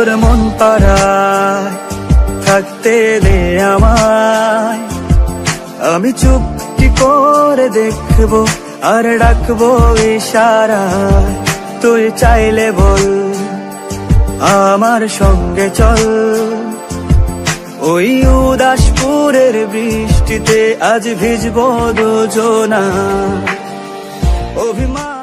তোর মন পাড়ায় থাকতে দে আমায়। আমি চুপটি করে দেখব আর ডাকবো ইশারায়। তুই চাইলে বল, আমার সঙ্গে চল। ওই উদাসপুরের বৃষ্টিতে আজ ভিজব দুজনা। অভিমান